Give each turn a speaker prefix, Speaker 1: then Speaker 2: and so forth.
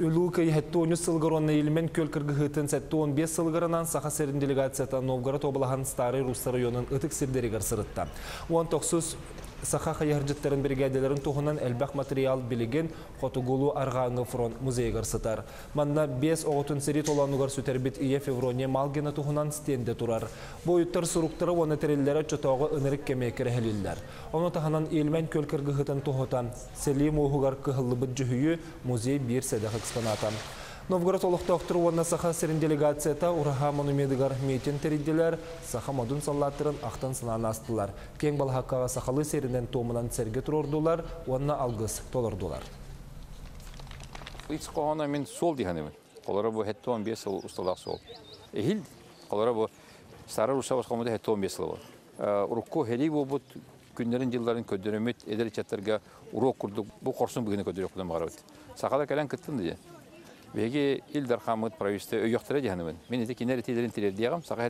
Speaker 1: Үлүү кайхетті 13 сылғыронна елмен көл кыргыхытын сәтті 15 сылғырынан саха серин делегацията Новгород облахан Старый Рус районын ытык сирдеригер сырытта. 19 саха қайыржыттарын бригаделерін туғынан әлбәқ материал білеген Хотугулу Арғаңы фронт музейгер сытар. Манна 5 оғытын сирит оланугар сүтербит ие февроне малгена туғынан стенде турар. Бойыттар сұруқтары оны тәрелері чотауғы ынырық кемекері хәлілдер. Оны таханан елмен көл кыргыхытын туғытан Селим Оғығар кығылыбыт жүхүйі музей бір экспонатан. Новгород олықтақтыр онна саха серин делегацията Ураха монумедігар мейтен теридделер саха модун саллаттырын ақтан сынан астылар. Кен балхаққаға сақалы серінен томынан сәрге тұрордулар, онна алғыз толырдулар.
Speaker 2: Иц қоғана мен сол диханемін. Қолара бұл хетті 15 жыл ұсталақ сол. Эхил, қолара бұл Сары Руса басқамыда хетті 15 жыл бар. Урукко хели бұл бұл күндерін жылдарын көддіремет, едер чаттарға урок құрдық, бұл қорсын бүгіне көддірек құдан бағар өтті. Сақада кәлен кіттін дейді. Беге ил дархамыт правительство өйөқтірі диханемін. Мен ете кенер етелерін тілер диягам, сақа